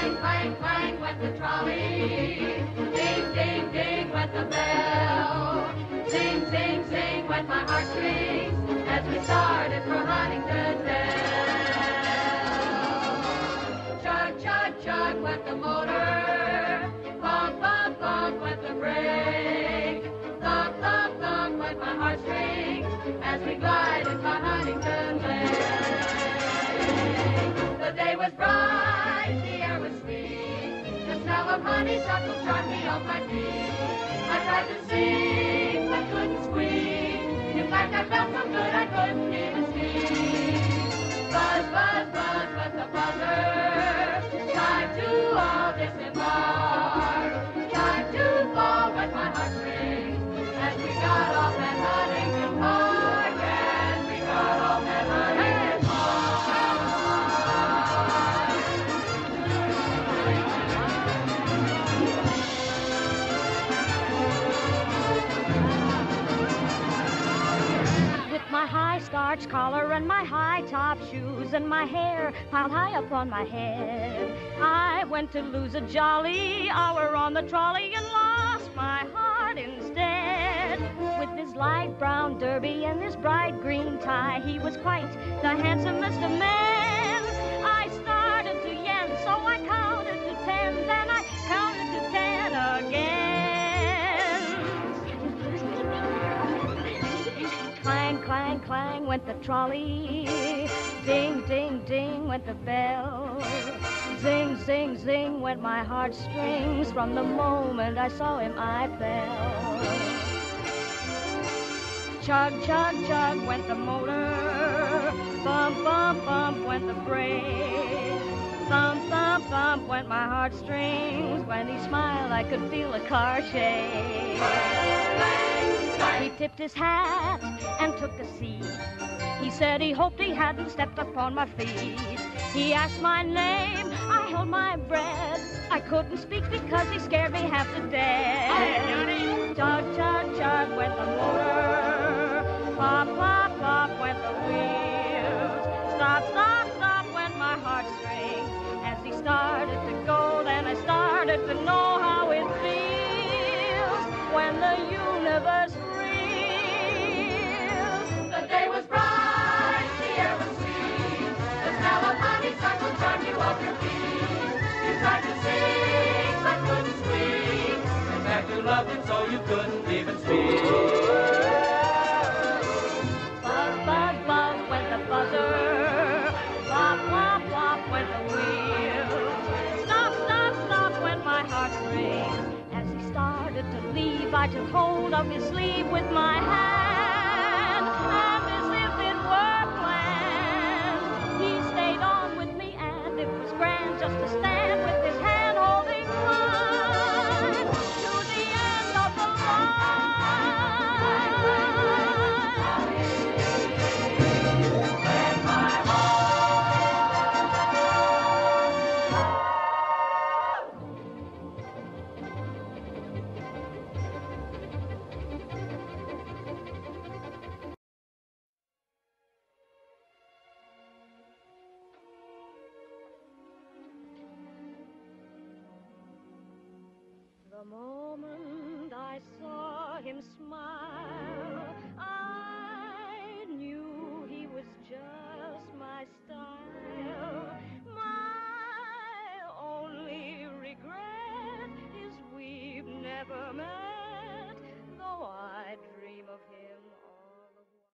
Clang, clang, clang went the trolley. Ding, ding, ding went the bell. Sing, sing, sing went my heartstrings as we started for Huntington Dell. Chug, chug, chug went the motor. Thump, thump, thump went the brake. Thump, thump, thump went my heartstrings as we glided of honeysuckle charmed me off my feet. I tried to sing, but couldn't squeak. In fact, I felt so good I couldn't starch collar and my high top shoes and my hair piled high up on my head, I went to lose a jolly hour on the trolley and lost my heart instead. With his light brown derby and his bright green tie, he was quite the handsomest of men. Clang, clang, clang went the trolley. Ding, ding, ding went the bell. Zing, zing, zing went my heartstrings. From the moment I saw him, I fell. Chug, chug, chug went the motor. Bump, bump, bump went the brake. Thump, thump, thump went my heartstrings. When he smiled, I could feel a car shake. He tipped his hat and took a seat. He said he hoped he hadn't stepped upon my feet. He asked my name, I held my breath. I couldn't speak because he scared me half to death. Chug, chug, chug went the motor. Plop, plop, plop went the wheels. Stop, stop, stop went my heartstrings. I started to know how it feels when the universe reels. The day was bright, the air was sweet. The smell of honeysuckle charmed you off your feet. You tried to sing, but couldn't speak. In fact, you loved him so you couldn't even speak. Started to leave, I took hold of his sleeve with my hand. The moment I saw him smile, I knew he was just my style. My only regret is we've never met.